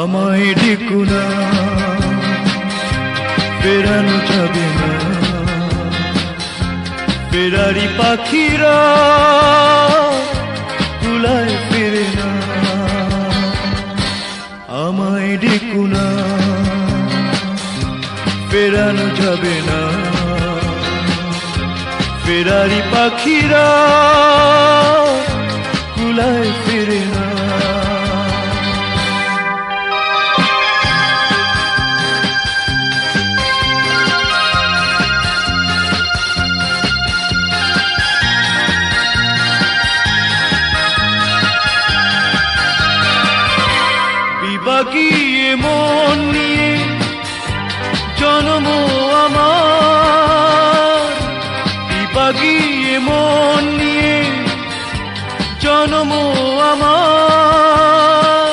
আমায় ডেকুনা ফেরানো যাবে না। ফেরারি পাখিরা কুলায় ফেরে না। আমায় ডেকুনা ফেরানো যাবে না। ফেরারি পাখিরা কুলায় ফেরে না। বিবাগিয়ে মন নিয়ে জন্ম আমার। বিবাগিয়ে মন নিয়ে জন্ম আমার।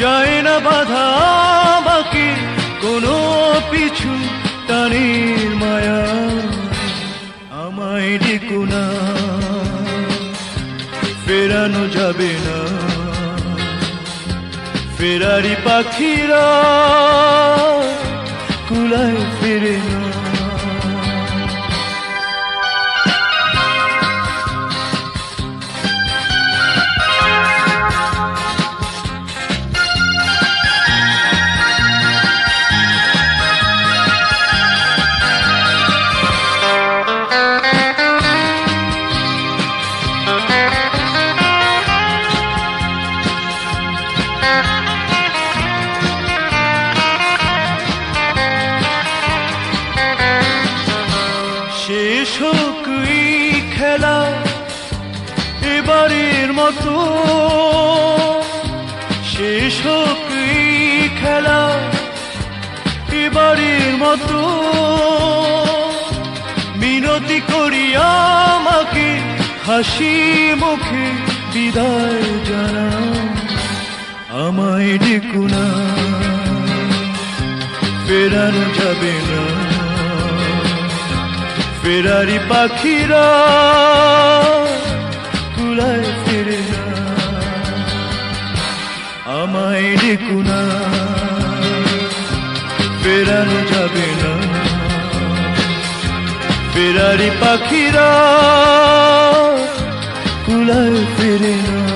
যায় না বাধা বাকি কোনো পিছু টানের মায়া। আমায় ডেকুনা ফেরানো যাবে না। ফেরারি পাখিরা। হোক খেলা এবারের মতো। শেষ হোক খেলা এবারের মতো। মিনতি করি আমাকে, হাসি মুখে বিদায় জানা আমায় ডেকুনা ফেরানো যাবে না। ফেরারি পাখিরা কুলায় ফিরে না। আমায় ডেকুনা ফেরানো যাবে না। ফেরারি পাখিরা কুলায় ফিরে না।